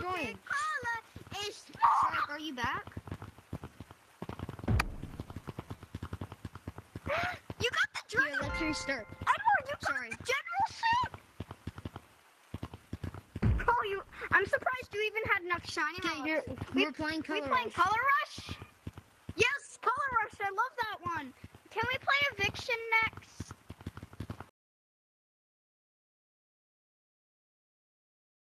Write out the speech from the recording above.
join, join. Is Shark, are you back? You got the Here, let's restart. Edward, you got Sorry. the general suit. Oh, you. I'm surprised you even had enough shiny Okay, relics. you're, We- we're playing we playing Color Rush?